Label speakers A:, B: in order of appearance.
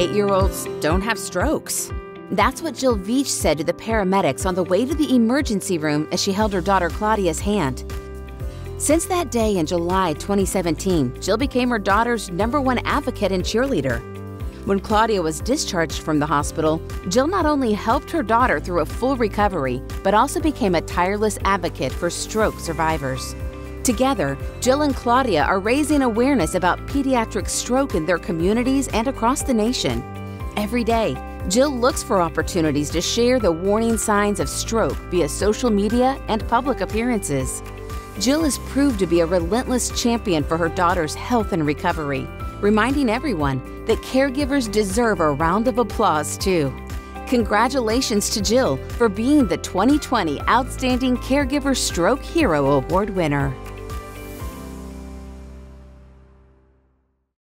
A: Eight year olds don't have strokes. That's what Jill Veach said to the paramedics on the way to the emergency room as she held her daughter Claudia's hand. Since that day in July 2017, Jill became her daughter's number one advocate and cheerleader. When Claudia was discharged from the hospital, Jill not only helped her daughter through a full recovery, but also became a tireless advocate for stroke survivors. Together, Jill and Claudia are raising awareness about pediatric stroke in their communities and across the nation. Every day, Jill looks for opportunities to share the warning signs of stroke via social media and public appearances. Jill has proved to be a relentless champion for her daughter's health and recovery, reminding everyone that caregivers deserve a round of applause too. Congratulations to Jill for being the 2020 Outstanding Caregiver Stroke Hero Award winner.